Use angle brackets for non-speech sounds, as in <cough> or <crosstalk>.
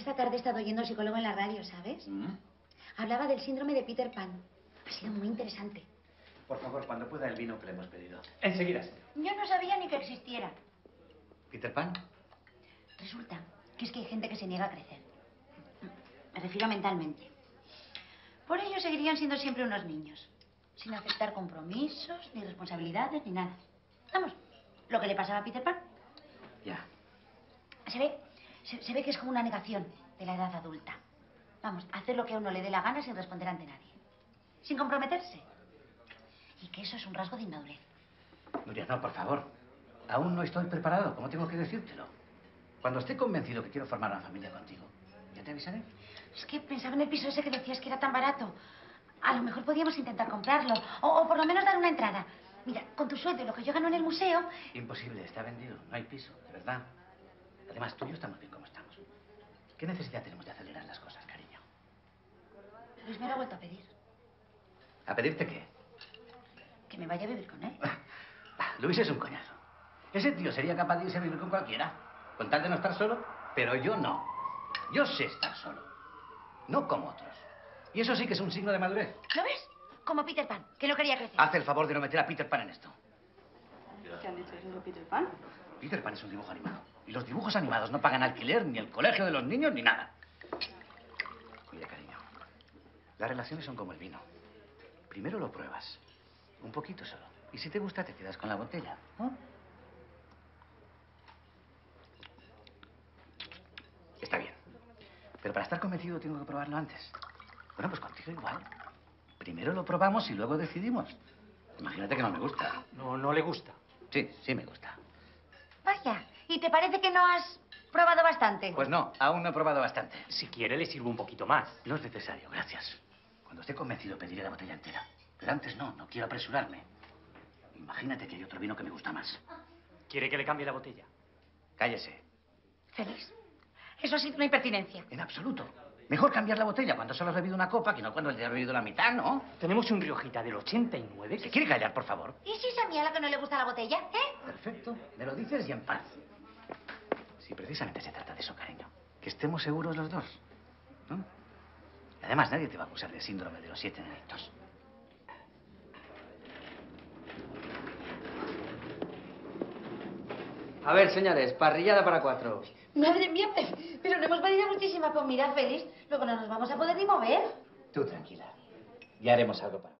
esta tarde he estado oyendo al psicólogo en la radio, ¿sabes? ¿Mm? Hablaba del síndrome de Peter Pan. Ha sido muy interesante. Por favor, cuando pueda el vino que le hemos pedido. Enseguida, señor. Yo no sabía ni que existiera. ¿Peter Pan? Resulta que es que hay gente que se niega a crecer. Me refiero mentalmente. Por ello seguirían siendo siempre unos niños, sin aceptar compromisos, ni responsabilidades, ni nada. Vamos, lo que le pasaba a Peter Pan. Ya. Se ve, se, se ve que es como una negación de la edad adulta. Vamos, hacer lo que a uno le dé la gana sin responder ante nadie. Sin comprometerse. Y que eso es un rasgo de inmadurez. Nuria, no, por favor. Aún no estoy preparado. ¿Cómo tengo que decírtelo? Cuando esté convencido que quiero formar una familia contigo, ya te avisaré. Es que pensaba en el piso ese que decías que era tan barato. A lo mejor podíamos intentar comprarlo. O, o por lo menos dar una entrada. Mira, con tu sueldo y lo que yo gano en el museo... Imposible, está vendido. No hay piso, de verdad. Además, tú y yo estamos bien como estamos. ¿Qué necesidad tenemos de acelerar las cosas, cariño? Luis me lo ha vuelto a pedir. ¿A pedirte qué? Que me vaya a vivir con él. <laughs> Ah, Luis es un coñazo. Ese tío sería capaz de irse a vivir con cualquiera. Con tal de no estar solo. Pero yo no. Yo sé estar solo. No como otros. Y eso sí que es un signo de madurez. ¿Lo ves? Como Peter Pan, que no quería crecer. Haz el favor de no meter a Peter Pan en esto. ¿Qué han dicho eso de Peter Pan? Peter Pan es un dibujo animado. Y los dibujos animados no pagan alquiler, ni el colegio de los niños, ni nada. Mira, cariño. Las relaciones son como el vino. Primero lo pruebas. Un poquito solo. Y si te gusta, te quedas con la botella. ¿no? Está bien. Pero para estar convencido tengo que probarlo antes. Bueno, pues contigo igual. Primero lo probamos y luego decidimos. Imagínate que no me gusta. No, no le gusta. Sí, sí me gusta. Vaya, ¿y te parece que no has probado bastante? Pues no, aún no he probado bastante. Si quiere, le sirvo un poquito más. No es necesario, gracias. Cuando esté convencido pediré la botella entera. Pero antes no, no quiero apresurarme. Imagínate que hay otro vino que me gusta más. ¿Quiere que le cambie la botella? Cállese. Feliz. Eso ha sido una impertinencia. En absoluto. Mejor cambiar la botella cuando solo has bebido una copa que no cuando le has bebido la mitad, ¿no? Tenemos un Riojita del 89 ¿Se quiere callar, por favor? ¿Y si es a mí a la que no le gusta la botella, eh? Perfecto. Me lo dices y en paz. Si precisamente se trata de eso, cariño. Que estemos seguros los dos. ¿no? Además, nadie te va a acusar de síndrome de los siete nenitos. A ver, señores, parrillada para cuatro. Madre mía, pe- pero no hemos pedido muchísima comida, Félix. Luego no nos vamos a poder ni mover. Tú tranquila. Ya haremos algo para...